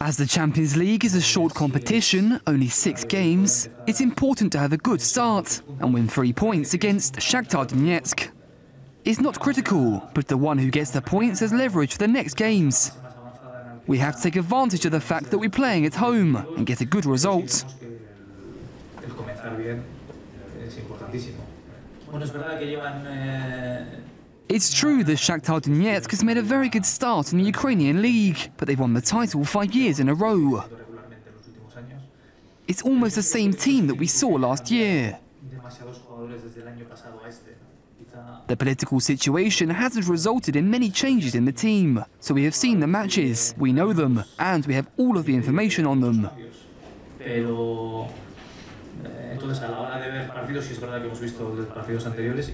As the Champions League is a short competition, only six games, it's important to have a good start and win three points against Shakhtar Donetsk. It's not critical, but the one who gets the points has leverage for the next games. We have to take advantage of the fact that we're playing at home and get a good result. It's true that Shakhtar Donetsk has made a very good start in the Ukrainian league, but they've won the title five years in a row. It's almost the same team that we saw last year. The political situation hasn't resulted in many changes in the team, so we have seen the matches, we know them, and we have all of the information on them. Eh, entonces, a la hora de ver partidos, sí es verdad que hemos visto partidos anteriores.